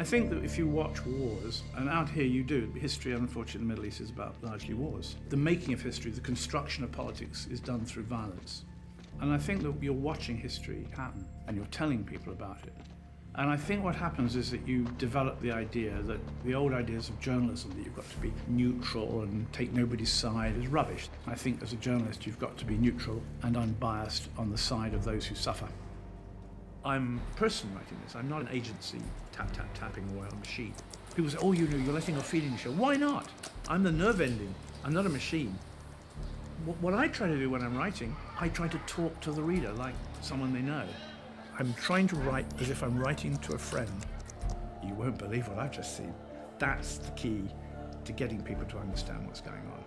I think that if you watch wars, and out here you do, history, unfortunately, in the Middle East is about largely wars. The making of history, the construction of politics is done through violence. And I think that you're watching history happen and you're telling people about it. And I think what happens is that you develop the idea that the old ideas of journalism, that you've got to be neutral and take nobody's side, is rubbish. I think as a journalist, you've got to be neutral and unbiased on the side of those who suffer. I'm a person writing this. I'm not an agency tap, tap, tapping away on a machine. People say, oh, you know, you're letting your feelings show. Why not? I'm the nerve ending. I'm not a machine. What, what I try to do when I'm writing, I try to talk to the reader like someone they know. I'm trying to write as if I'm writing to a friend. You won't believe what I've just seen. That's the key to getting people to understand what's going on.